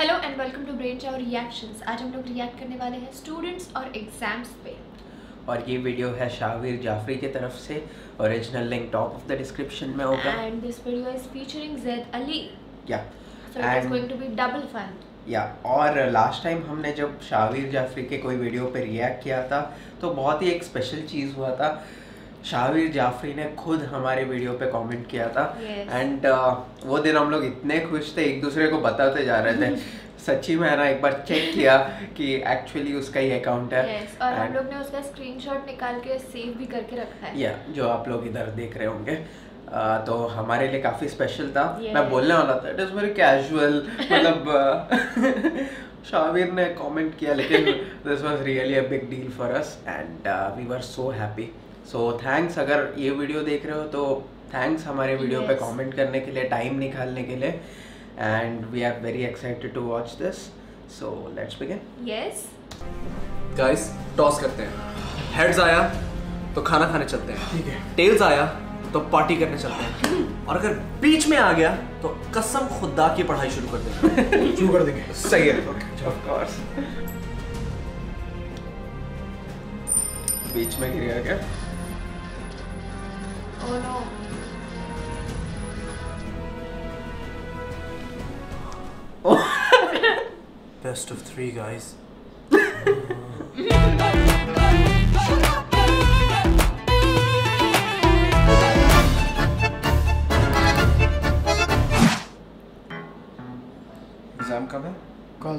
Hello and welcome to brain chow reactions आज हम लोग रिएक्ट करने वाले हैं स्टूडेंट्स और एग्ज़ाम्स पे। और ये वीडियो है शाहवीर जाफरी की तरफ़ से। Original link top of the description में होगा। And this video is featuring Zaid Ali या so it is going to be double fun या और लास्ट टाइम हमने जब शाहवीर जाफरी के कोई वीडियो पे रिएक्ट किया था तो बहुत ही एक स्पेशल चीज़ हुआ था। शाहवीर जाफरी ने खुद हमारे वीडियो पे कमेंट किया था। And Yes. uh, वो दिन हम लोग इतने खुश थे एक दूसरे को बताते जा रहे थे। सच्ची में ना एक बार चेक किया कि एक्चुअली उसका ही अकाउंट है। यस और हम लोग ने उसका स्क्रीनशॉट निकाल के सेव भी करके रखा है। या जो आप लोग इधर देख रहे होंगे। आ, तो हमारे लिए काफ़ी स्पेशल था। Yes. मैं बोलने वाला था इट इज़ वेरी कैजुअल मतलब अ, शाहवीर ने कमेंट किया लेकिन this was really a big deal for us and we were so happy so so, thanks अगर ये वीडियो देख रहे हो तो थैंक्स हमारे वीडियो yes. पे कमेंट करने के लिए टाइम निकालने के लिए. And we are very excited to watch this so let's begin yes guys toss करते हैं. हेड्स आया तो खाना खाने चलते हैं. ठीक है। टेल्स आया तो पार्टी करने चलते हैं. और अगर बीच में आ गया तो कसम खुदा की पढ़ाई शुरू कर देंगे. शुरू कर देंगे. सही है. ऑफ़ कोर्स बीच में गिर गया क्या? ओह no best of three guys exam कब है? कल।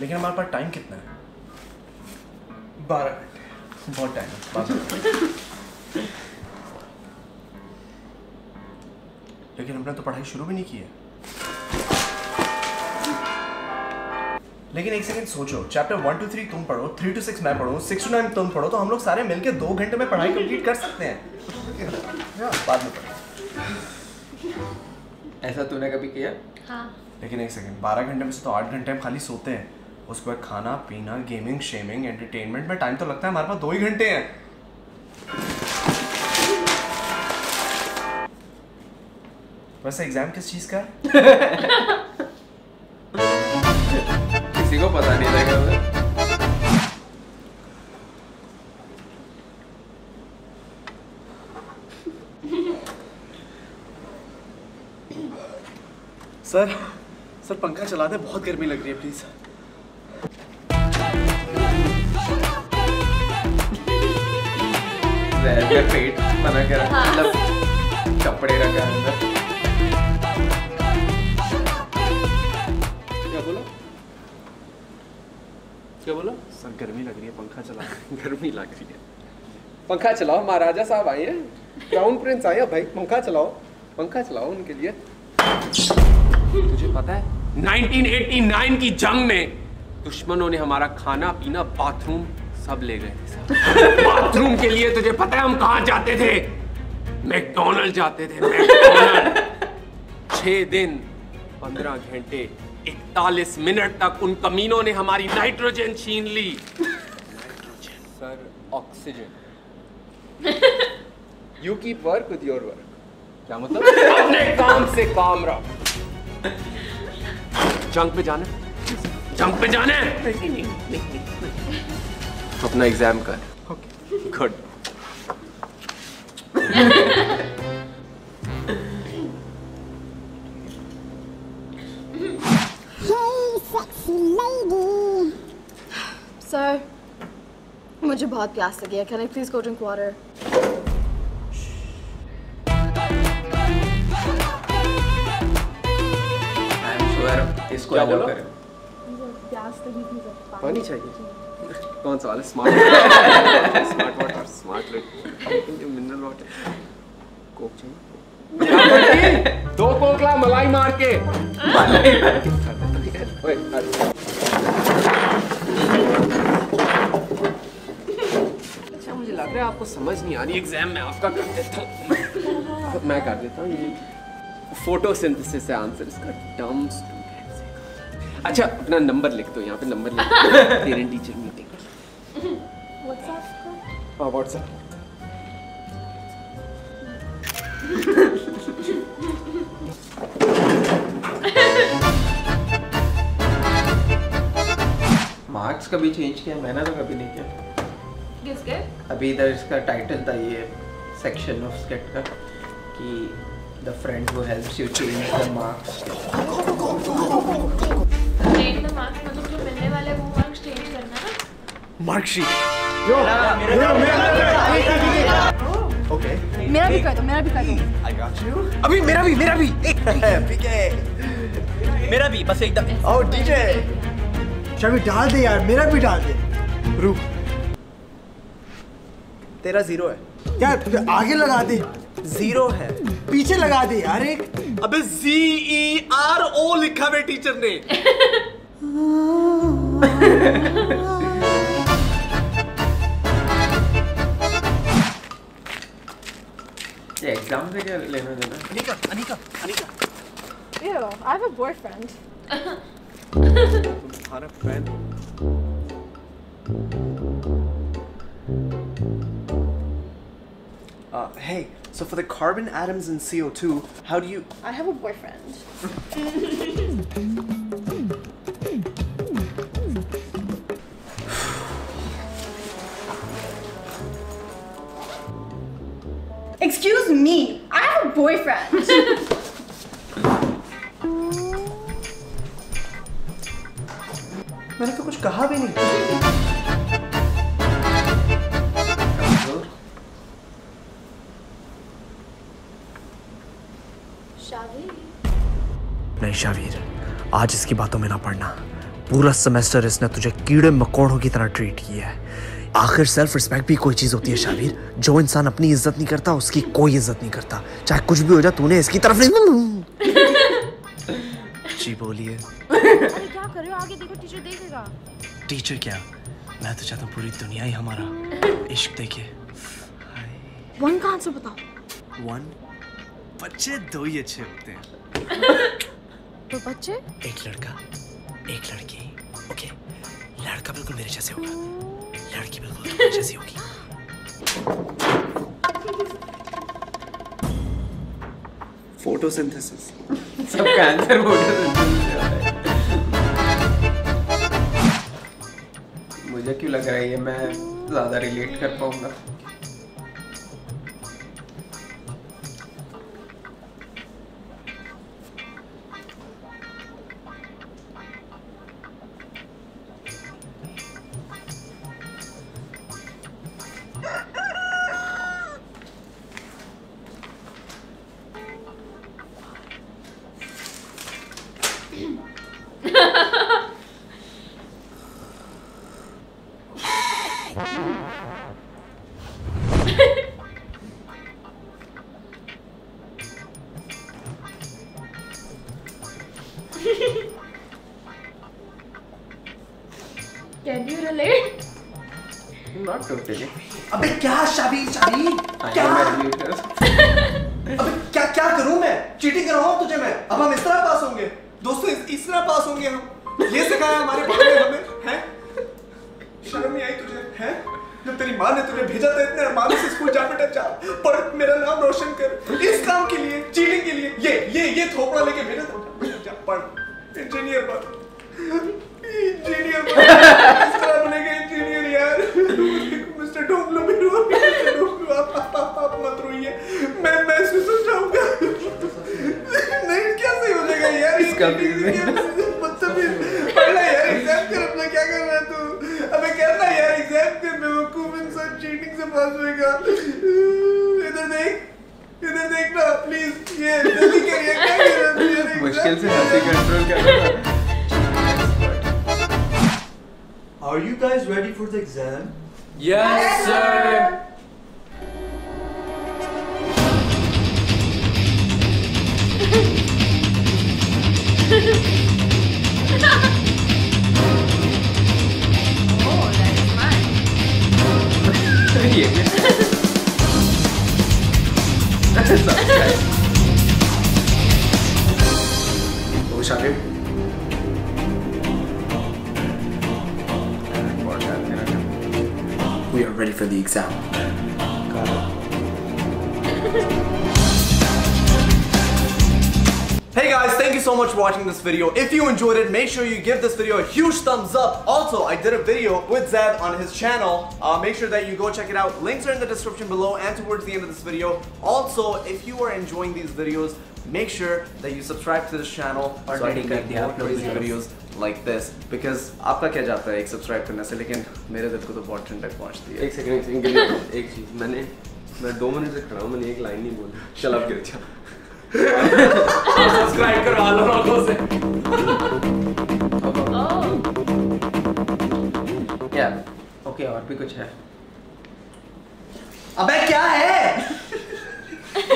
लेकिन हमारे पास टाइम कितना है? बारह। घंटे बहुत टाइम है। लेकिन हमने तो पढ़ाई शुरू भी नहीं की है। लेकिन एक सेकंड सोचो चैप्टर वन टू थ्री तुम पढ़ो थ्री टू सिक्स मैं पढ़ो सिक्स टू नाइन तुम पढ़ो तो हम लोग सारे मिलके दो घंटे में पढ़ाई कंप्लीट कर सकते हैं। बाद में पढ़ो। ऐसा तूने कभी किया? हाँ। लेकिन एक सेकंड बारह घंटे में से तो आठ घंटे हम खाली सोते हैं। उसके बाद खाना पीना गेमिंग शेमिंग एंटरटेनमेंट में टाइम तो लगता है हमारे पास दो ही घंटे हैं। वैसे एग्ज़ाम किस चीज़ का? किसी को पता नहीं लगा उधर। सर सर पंखा चला दे बहुत गर्मी लग रही है प्लीज़ का पेट बना के रखा मतलब कपड़े रखा है अंदर। क्या बोला? क्या बोला? सर गर्मी लग रही है पंखा चला गर्मी लग रही है। पंखा चलाओ महाराजा साहब आए हैं। क्राउन प्रिंस आए हैं भाई पंखा चलाओ। पंखा चलाओ उनके लिए। तुझे पता है 1989 की जंग में दुश्मनों ने हमारा खाना पीना बाथरूम सब ले गए। बाथरूम के लिए तुझे पता है हम कहाँ जाते थे? मैकडोनल्ड जाते थे छह दिन पंद्रह घंटे इकतालीस मिनट तक उन कमीनों ने हमारी नाइट्रोजन छीन ली। Nitrogen sir oxygen. You keep work with your work क्या मतलब? अपने काम से काम रख। जंग पे जाना। जंग पे जाना है। अपना एग्ज़ाम कर। गुड. सर मुझे बहुत प्यास लगी है। Can I please go drink water I am sure इसको क्या बोला? करें। पानी चाहिए। कौन सा वाला smart smart water smart mineral water coke चाहिए। दो कोकला मलाई मार के। अच्छा मुझे लग रहा है आपको समझ नहीं आ रही एग्ज़ाम में आपका कर देता हूँ। मैं कर देता हूँ ये फोटोसिंथेसिस से आंसर इसका डम स्टूडेंट अच्छा अपना नंबर लिख दो यहाँ पे नंबर लिख दो। पेरेंट टीचर मीटिंग हाँ व्हाट्सएप मार्क्स कभी चेंज किया मैंने तो कभी नहीं किया? किसके अभी इधर इसका टाइटल था ये सेक्शन ऑफ़ स्केट का कि the friend who helps you change the marks marksheet. Okay. मेरा भी कर दो मेरा भी कर दो। आई गॉट यू अभी मेरा भी मेरा भी। पीके मेरा भी बस एकदम। ओ डीजे। शबी डाल दे यार मेरा भी डाल दे। रुक। तेरा ज़ीरो है। यार आगे लगा दे। ज़ीरो है। पीछे लगा दे यार एक। अबे जी ई आर ओ लिखा है टीचर ने। एग्जाम से क्या लेना देना Anika Anika Anika Ew, I have a boyfriend. तुम्हारा friend Uh, hey, so for the carbon atoms in CO2, how do you I have a boyfriend. boyfriend. मैंने तो कुछ कहा भी नहीं। नहीं शावीर आज इसकी बातों में ना पड़ना। पूरा सेमेस्टर इसने तुझे कीड़े मकोड़ों की तरह ट्रीट किया है। आखिर सेल्फ रिस्पेक्ट भी कोई चीज़ होती है शावीर जो इंसान अपनी इज़्ज़त नहीं करता उसकी कोई इज़्ज़त नहीं करता। चाहे कुछ भी हो जाए तूने इसकी तरफ़ नहीं जी बोलिए। क्या कर रहे हो? आगे देखो टीचर देखेगा। टीचर क्या? मैं तो चाहता हूँ पूरी दुनिया ही हमारा इश्क देखे। One का आंसर बताओ। वन बच्चे दो ही अच्छे होते हैं। तो बच्चे? एक लड़का एक लड़की। ओके लड़का बिल्कुल मेरे जैसे होगा। लड़की बिल्कुल जैसी होगी फोटोसिंथेसिस सबका आंसर फ़ोटो मुझे क्यों लग रहा है ये मैं ज़्यादा रिलेट कर पाऊँगा can you relate not totally अबे क्या शाबीर शाबीर आई क्या? अबे क्या क्या करूँ मैं? चीटिंग करवाऊं तुझे मैं। अब हम इस तरह पास होंगे। दोस्तों इस, इस तरह पास होंगे हम। ये सिखाया हमारे बड़ों ने हमें हैं? शर्म नहीं आई तुझे हैं? जब तेरी माँ ने तुझे भेजा था इतने अरमानों से स्कूल जा बेटा जा। पढ़ मेरा नाम रोशन कर। इस काम के लिए चीटिंग के लिए इंजीनियर बन। इंजीनियर बन। इस तरह बनेगा इंजीनियर यार। मिस्टर डोंगलो मेरू मिस्टर डोंगलो आप आप आप आप मत रोइए। मैं मैं इसको समझाऊँगा नहीं कैसे हो जाएगा यार? इसका भी- मतलब पढ़ना यार एग्ज़ाम कर अपना क्या कर रहा है तू? अबे करना यार एग्ज़ाम कर बेवकूफ़ इंसान चीटिंग से पास होएगा। इधर देख। इधर देख ना प्लीज़ ये जल्दी करिए क्या कर रहा है तू यार मुश्किल से हँसी कंट्रोल कर रहा था Are you guys ready for the exam? Yes sir Oh, that is mine. okay. What we? We are ready for the exam. Hey guys, thank you so much for watching this video. If you enjoyed it, make sure you give this video a huge thumbs up. Also, I did a video with Zeb on his channel. Uh, make sure that you go check it out. Links are in the description below and towards the end of this video. Also, if you are enjoying these videos, make sure that you subscribe to this channel so I Already can कर make दिया more आप लोगों crazy ने। videos like this. Because आपका क्या जाता है एक सब्सक्राइब करने से लेकिन मेरे दिल को तो बहुत ठंडक पहुंचती है एक सेकंड एक सेकंड के लिए एक चीज मैंने मैं दो मिनट से खड़ा हूँ मैंने एक लाइन नहीं बोली चल अब गिर जा सब्सक्राइब करवा लो लोगों से या ओके और भी कुछ है। अबे, क्या है?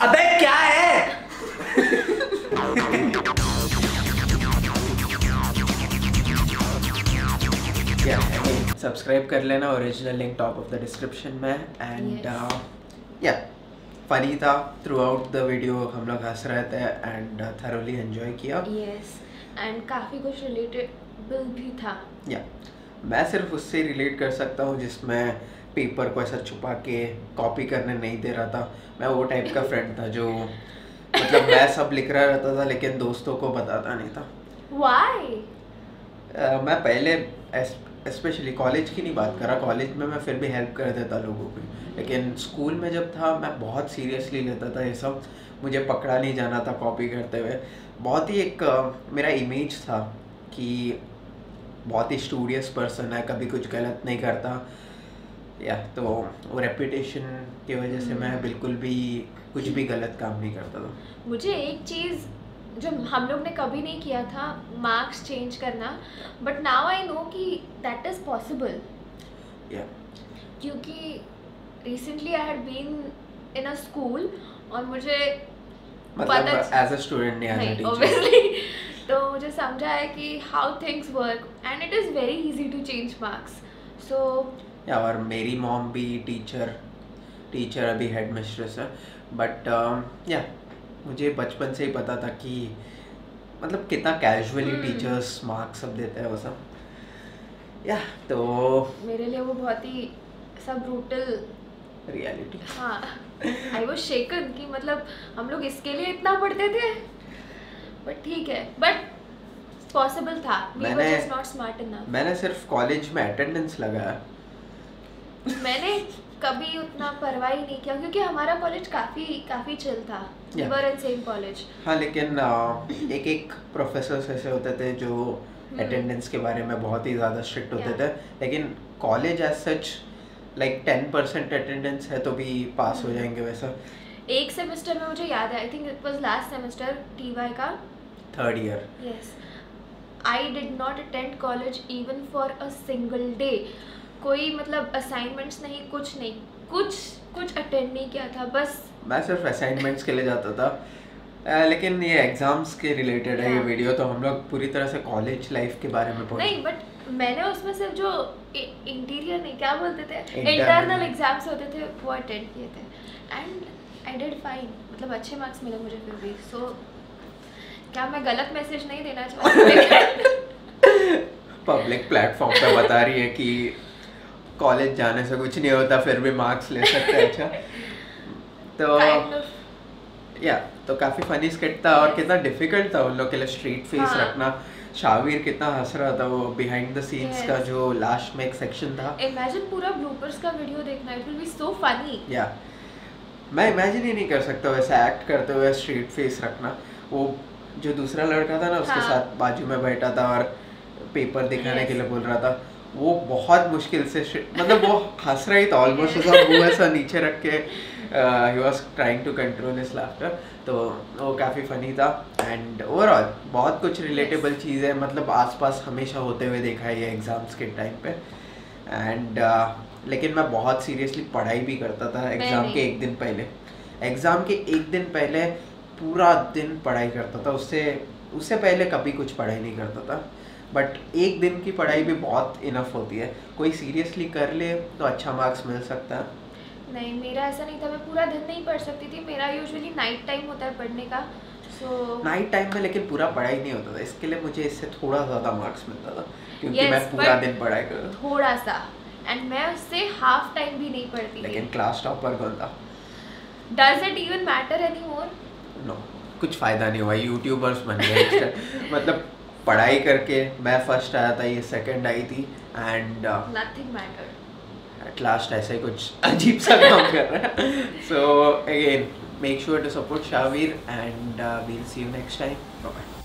अबे, क्या है? सब्सक्राइब कर लेना original link top of the description में. एंड या फनी था थ्रू आउट द वीडियो हम लोग हंस रहे थे एंड थरोली एंजॉय किया. यस एंड काफ़ी कुछ रिलेटेबल भी था. या मैं सिर्फ़ उससे रिलेट कर सकता हूँ जिसमें पेपर को ऐसा छुपा के कॉपी करने नहीं दे रहा था. मैं वो टाइप का फ्रेंड था जो मतलब मैं सब लिख रहा रहता था लेकिन दोस्तों को बताता नहीं था. वाई अ, मैं पहले स्पेशली कॉलेज की नहीं बात कर रहा कॉलेज में मैं फिर भी हेल्प कर देता लोगों की लेकिन स्कूल में जब था मैं बहुत सीरियसली लेता था ये सब। मुझे पकड़ा नहीं जाना था कॉपी करते हुए। बहुत ही एक मेरा इमेज था कि बहुत ही स्टूडियस पर्सन है कभी कुछ गलत नहीं करता। या तो वो रेपुटेशन की वजह से मैं बिल्कुल भी कुछ भी गलत काम नहीं करता था। मुझे एक चीज़ जो हम लोग ने कभी नहीं किया था मार्क्स चेंज करना। बट नाउ आई नो कि दैट इज़ पॉसिबल क्योंकि recently I had been in a school और मुझे मतलब एज अ स्टूडेंट नहीं ऑब्वियसली तो मुझे समझा है कि how things work and it is very easy to change marks so yeah और मेरी मॉम भी टीचर टीचर अभी हेड मिस्ट्रेस है बट या मुझे बचपन से ही पता था कि मतलब कितना कैजुअली। टीचर्स मार्क्स सब देते हैं वो सब। या तो मेरे लिए वो बहुत ही सब ब्रूटल रियलिटी हाँ आई वॉज़ शेकन कि मतलब हम लोग इसके लिए इतना पढ़ते थे। बट ठीक है बट पॉसिबल था। मैंने- नॉट स्मार्ट इनफ मैंने सिर्फ़ कॉलेज में अटेंडेंस लगाया। मैंने कभी उतना परवाह ही नहीं किया क्योंकि हमारा कॉलेज काफ़ी काफ़ी चिल था। वर इन सेम कॉलेज हाँ लेकिन एक एक प्रोफेसर्स ऐसे होते थे जो। अटेंडेंस के बारे में बहुत ही ज़्यादा स्ट्रिक्ट होते थे। लेकिन college as such like ten percent attendance है तो भी पास हो हम्म। जाएँगे वैसा। एक सेमेस्टर में मुझे याद है I think it was last semester TY का। Third year yes I did not attend college even for a single day कोई मतलब असाइनमेंट्स नहीं कुछ नहीं। कुछ कुछ अटेंड नहीं किया था बस। मैं सिर्फ़ असाइनमेंट्स के लिए जाता था। अ, लेकिन ये एग्ज़ाम्स के रिलेटेड है ये वीडियो तो हम लोग पूरी तरह से कॉलेज लाइफ के बारे में नहीं बट मैंने उसमें सिर्फ़ जो इंटीरियर नहीं क्या बोलते थे? इंटरनल एग्ज़ाम्स होते थे वो अटेंड किए थे। एंड आई डिड फाइन मतलब अच्छे मार्क्स मिले मुझे फिर भी। सो क्या मैं गलत मैसेज नहीं देना चाहती पब्लिक प्लेटफॉर्म पे बता रही है कि कॉलेज जाने से कुछ नहीं होता फिर भी मार्क्स ले सकते हैं अच्छा। तो या तो काफ़ी फनी स्किट था और कितना डिफ़िकल्ट था उन लोग के लिए स्ट्रीट फेस हाँ। रखना। शाविर कितना हंस रहा था वो बिहाइंड द सीन्स का जो लास्ट में एक सेक्शन था। इमेजिन पूरा ब्लूपर्स का वीडियो देखना it will be so funny yeah मैं इमेजिन ही नहीं कर सकता वैसा एक्ट करते हुए स्ट्रीट फेस रखना। वो जो दूसरा लड़का था ना उसके हाँ। साथ बाजू में बैठा था और पेपर दिखाने के लिए बोल रहा था। वो बहुत मुश्किल से मतलब वो हंस रही था ऑलमोस्ट ऐसा मुँह ऐसा नीचे रख के ही was trying to control his laughter तो वो काफ़ी फनी था. एंड ओवरऑल बहुत कुछ रिलेटेबल चीज़ें मतलब आसपास हमेशा होते हुए देखा है ये एग्ज़ाम्स के टाइम पे. एंड uh, लेकिन मैं बहुत सीरियसली पढ़ाई भी करता था एग्ज़ाम के एक दिन पहले. एग्ज़ाम के एक दिन पहले पूरा दिन पढ़ाई करता था. उससे उससे पहले कभी कुछ पढ़ाई नहीं करता था. बट एक दिन की पढ़ाई भी बहुत इनफ होती है। कोई सीरियसली कर ले तो अच्छा मार्क्स मिल सकता है। नहीं मेरा ऐसा नहीं था। मैं पूरा दिन नहीं पढ़ सकती थी। मेरा यूजुअली नाइट टाइम होता है पढ़ने का। सो नाइट टाइम में लेकिन पूरा पढ़ाई नहीं होता था। इसके लिए मुझे इससे थोड़ा ज़्यादा मार्क्स मिलता था क्योंकि Yes, मैं पूरा दिन पढ़ाई कर थोड़ा सा। एंड मैं उससे हाफ़ टाइम भी नहीं पढ़ती थी। लेकिन क्लास टॉपर कौन था? Does it even matter any more no कुछ फ़ायदा नहीं हुआ। यूट्यूबर्स बन गए। मतलब पढ़ाई करके मैं फ़र्स्ट आया था ये सेकंड आई थी and nothing matter at last ऐसे ही कुछ अजीब सा काम कर रहा है। So again make sure to support Shavir and we'll see you next time bye